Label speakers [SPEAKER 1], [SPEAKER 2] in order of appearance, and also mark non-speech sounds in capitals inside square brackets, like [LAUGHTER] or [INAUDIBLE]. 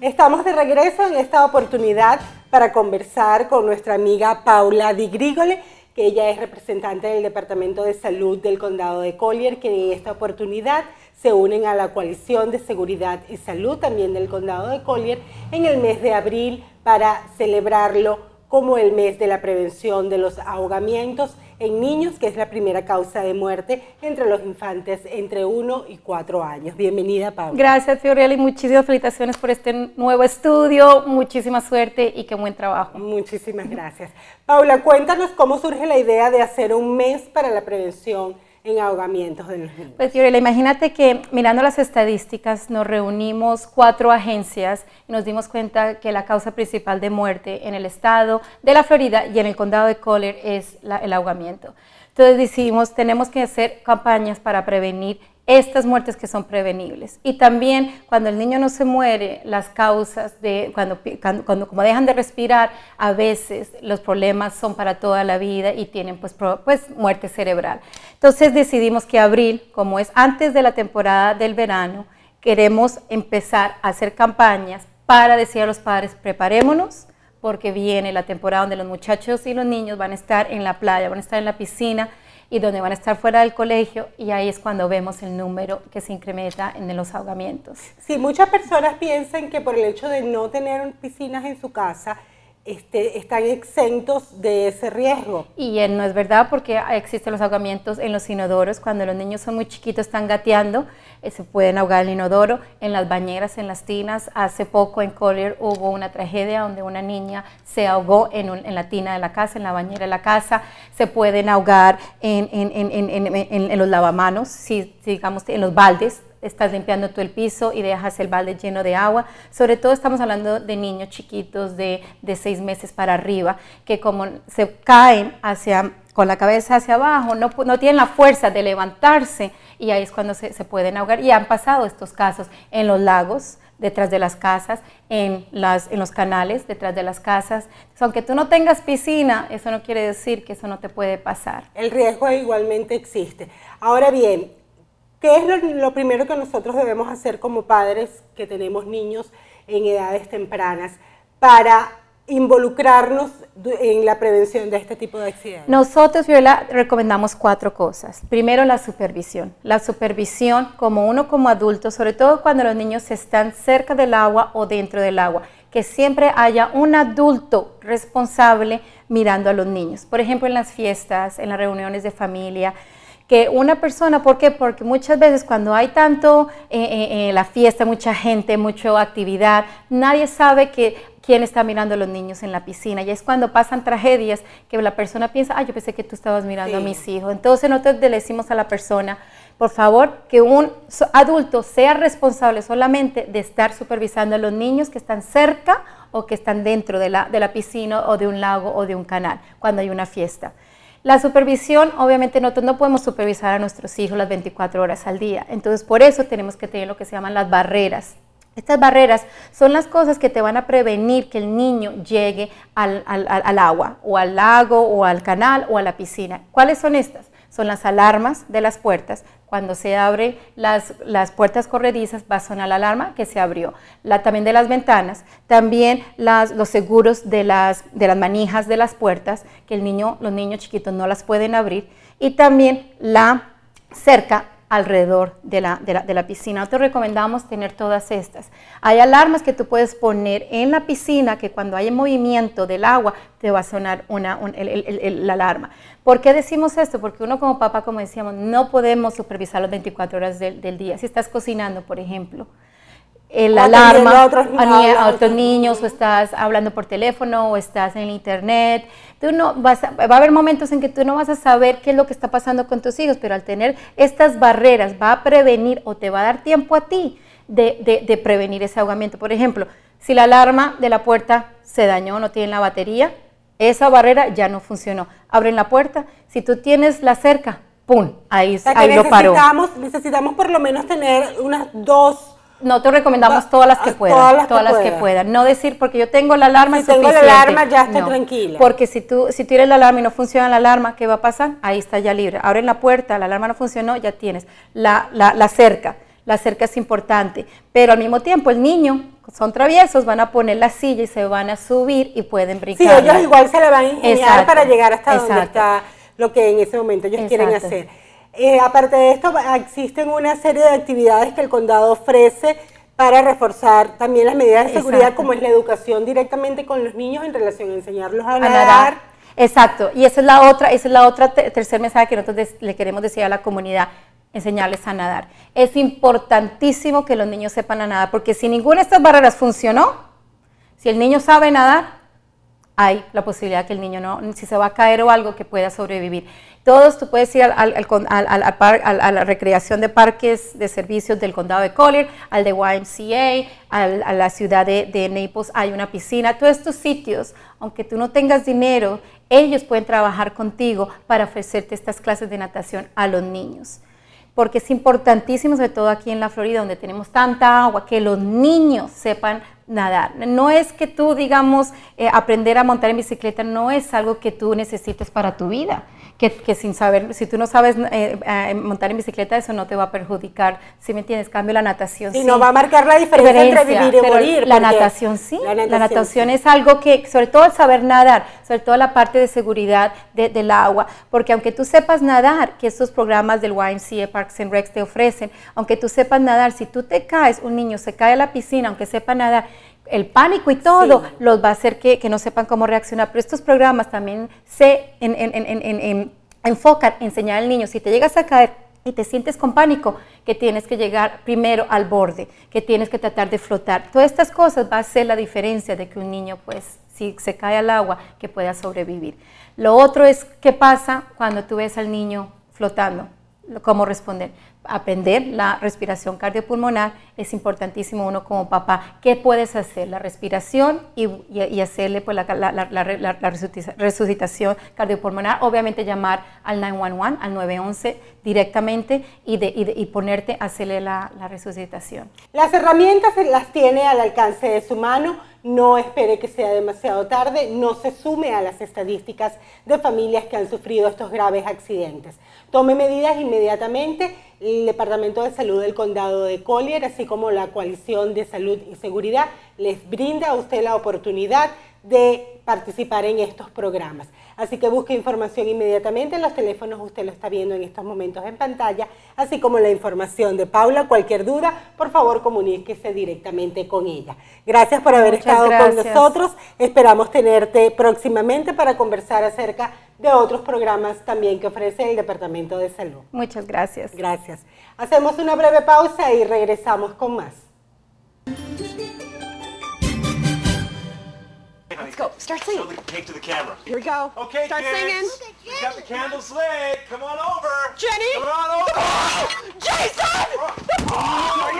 [SPEAKER 1] Estamos de regreso en esta oportunidad para conversar con nuestra amiga Paula Di Grigole, que ella es representante del Departamento de Salud del Condado de Collier, que en esta oportunidad se unen a la coalición de seguridad y salud también del Condado de Collier en el mes de abril para celebrarlo como el mes de la prevención de los ahogamientos en niños, que es la primera causa de muerte entre los infantes entre 1 y 4 años. Bienvenida, Paula.
[SPEAKER 2] Gracias, Fiorella, y muchísimas felicitaciones por este nuevo estudio. Muchísima suerte y qué buen trabajo.
[SPEAKER 1] Muchísimas gracias. Paula, cuéntanos cómo surge la idea de hacer un mes para la prevención en ahogamientos de los niños?
[SPEAKER 2] Pues Fiorella, imagínate que mirando las estadísticas nos reunimos cuatro agencias y nos dimos cuenta que la causa principal de muerte en el estado de la Florida y en el condado de Collier es el ahogamiento. Entonces decidimos, tenemos que hacer campañas para prevenir estas muertes que son prevenibles. Y también cuando el niño no se muere, las causas de cuando, cuando, como dejan de respirar, a veces los problemas son para toda la vida y tienen pues, pues muerte cerebral. Entonces decidimos que abril, como es antes de la temporada del verano, queremos empezar a hacer campañas para decir a los padres, preparémonos, porque viene la temporada donde los muchachos y los niños van a estar en la playa, van a estar en la piscina, y donde van a estar fuera del colegio y ahí es cuando vemos el número que se incrementa en los ahogamientos.
[SPEAKER 1] Sí, muchas personas piensan que por el hecho de no tener piscinas en su casa, este, están exentos de ese riesgo.
[SPEAKER 2] Y no es verdad porque existen los ahogamientos en los inodoros. Cuando los niños son muy chiquitos, están gateando, eh, se pueden ahogar en el inodoro, en las bañeras, en las tinas. Hace poco en Collier hubo una tragedia donde una niña se ahogó en, en la tina de la casa, en la bañera de la casa. Se pueden ahogar en, en los lavamanos, si, digamos en los baldes estás limpiando tú el piso y dejas el balde lleno de agua. Sobre todo estamos hablando de niños chiquitos de, de seis meses para arriba, que como se caen hacia, con la cabeza hacia abajo, no, no tienen la fuerza de levantarse y ahí es cuando se, se pueden ahogar. Y han pasado estos casos en los lagos, detrás de las casas, en, las, en los canales, detrás de las casas. aunque tú no tengas piscina, eso no quiere decir que eso no te puede pasar.
[SPEAKER 1] El riesgo igualmente existe. Ahora bien, ¿Qué es lo, primero que nosotros debemos hacer como padres que tenemos niños en edades tempranas para involucrarnos en la prevención de este tipo de accidentes?
[SPEAKER 2] Nosotros, Viola, recomendamos cuatro cosas. Primero, la supervisión. La supervisión como uno como adulto, sobre todo cuando los niños están cerca del agua o dentro del agua, que siempre haya un adulto responsable mirando a los niños. Por ejemplo, en las fiestas, en las reuniones de familia, que una persona, ¿por qué? Porque muchas veces cuando hay tanto en eh, eh, eh, la fiesta, mucha gente, mucha actividad, nadie sabe que quién está mirando a los niños en la piscina. Y es cuando pasan tragedias que la persona piensa, ah, yo pensé que tú estabas mirando a mis hijos. Entonces nosotros le decimos a la persona, por favor, que un adulto sea responsable solamente de estar supervisando a los niños que están cerca o que están dentro de la, de la piscina o de un lago o de un canal cuando hay una fiesta. La supervisión, obviamente nosotros no podemos supervisar a nuestros hijos las 24 horas al día, entonces por eso tenemos que tener lo que se llaman las barreras. Estas barreras son las cosas que te van a prevenir que el niño llegue al, al agua o al lago o al canal o a la piscina. ¿Cuáles son estas? Son las alarmas de las puertas, cuando se abren las, las, puertas corredizas va a sonar la alarma que se abrió. La, también de las ventanas, también las, los seguros de las, de las manijas de las puertas, que el niño, los niños chiquitos no las pueden abrir. Y también la cerca alrededor de la, de la, de la piscina. Nosotros recomendamos tener todas estas. Hay alarmas que tú puedes poner en la piscina que cuando hay movimiento del agua te va a sonar una, la alarma. ¿Por qué decimos esto? Porque uno como papá, como decíamos, no podemos supervisar las 24 horas del, del día. Si estás cocinando, por ejemplo, el alarma a otros, niños, o estás hablando por teléfono o estás en internet. Tú no vas va a haber momentos en que tú no vas a saber qué es lo que está pasando con tus hijos, pero al tener estas barreras va a prevenir o te va a dar tiempo a ti de, de, prevenir ese ahogamiento. Por ejemplo, si la alarma de la puerta se dañó, no tiene la batería, esa barrera ya no funcionó. Abren la puerta, si tú tienes la cerca, ¡pum! Ahí, ahí lo paró.
[SPEAKER 1] Necesitamos por lo menos tener unas dos
[SPEAKER 2] no te recomendamos todas las que puedan, todas las, que, puedan. No decir porque yo tengo la alarma
[SPEAKER 1] si tengo la alarma ya estoy tranquila.
[SPEAKER 2] Porque si tú si tienes la alarma y no funciona la alarma, ¿qué va a pasar? Ahí está ya libre. Abren la puerta, la alarma no funcionó, ya tienes la, la, la cerca. La cerca es importante, pero al mismo tiempo el niño, son traviesos, van a poner la silla y se van a subir y pueden brincar.
[SPEAKER 1] Sí, ellos igual se le van a ingeniar para llegar hasta donde está lo que en ese momento ellos quieren hacer. Eh, aparte de esto, existen una serie de actividades que el condado ofrece para reforzar también las medidas de seguridad, como es la educación directamente con los niños en relación a enseñarlos a, nadar.
[SPEAKER 2] Exacto, y esa es la otra, esa es la otra tercer mensaje que nosotros le queremos decir a la comunidad, enseñarles a nadar. Es importantísimo que los niños sepan a nadar, porque si ninguna de estas barreras funcionó, si el niño sabe nadar, hay la posibilidad que el niño no, si se va a caer o algo, que pueda sobrevivir. Todos, tú puedes ir al, a la recreación de parques de servicios del condado de Collier, al de YMCA, a la ciudad de, de Naples, hay una piscina. Todos estos sitios, aunque tú no tengas dinero, ellos pueden trabajar contigo para ofrecerte estas clases de natación a los niños porque es importantísimo, sobre todo aquí en la Florida, donde tenemos tanta agua, que los niños sepan nadar. No es que tú, digamos, eh, aprender a montar en bicicleta no es algo que tú necesites para tu vida que, sin saber, si tú no sabes eh, eh, montar en bicicleta, eso no te va a perjudicar, si me entiendes? Cambio la natación.
[SPEAKER 1] Y no va a marcar la diferencia, entre vivir y morir.
[SPEAKER 2] La natación sí, la natación, es algo que, sobre todo el saber nadar, sobre todo la parte de seguridad del agua, porque aunque tú sepas nadar, que estos programas del YMCA Parks and Recs te ofrecen, aunque tú sepas nadar, si tú te caes, un niño se cae a la piscina, aunque sepa nadar, el pánico y todo los va a hacer que, no sepan cómo reaccionar. Pero estos programas también se enfocan en enseñar al niño, si te llegas a caer y te sientes con pánico, que tienes que llegar primero al borde, que tienes que tratar de flotar. Todas estas cosas va a ser la diferencia de que un niño, pues, si se cae al agua, que pueda sobrevivir. Lo otro es qué pasa cuando tú ves al niño flotando, cómo responder aprender la respiración cardiopulmonar, es importantísimo uno como papá. ¿Qué puedes hacer? La respiración y, hacerle pues, la, resucitación cardiopulmonar. Obviamente llamar al 911, al 911 directamente y, y, ponerte a hacerle la, resucitación.
[SPEAKER 1] Las herramientas las tiene al alcance de su mano. No espere que sea demasiado tarde, no se sume a las estadísticas de familias que han sufrido estos graves accidentes. Tome medidas inmediatamente el Departamento de Salud del Condado de Collier, así como la Coalición de Salud y Seguridad, les brinda a usted la oportunidad de participar en estos programas. Así que busque información inmediatamente en los teléfonos, usted lo está viendo en estos momentos en pantalla, así como la información de Paula. Cualquier duda, por favor comuníquese directamente con ella. Gracias por haber estado con nosotros. Esperamos tenerte próximamente para conversar acerca de otros programas también que ofrece el Departamento de Salud.
[SPEAKER 2] Muchas gracias.
[SPEAKER 1] Gracias. Hacemos una breve pausa y regresamos con más.
[SPEAKER 3] Start singing. Show the cake to the camera.
[SPEAKER 1] Here we go.
[SPEAKER 3] Okay,
[SPEAKER 1] Start
[SPEAKER 3] kids.
[SPEAKER 1] singing.
[SPEAKER 3] We got the candles lit. Come on over.
[SPEAKER 1] Jenny.
[SPEAKER 3] Come on over. [LAUGHS] Jason. [LAUGHS] Oh,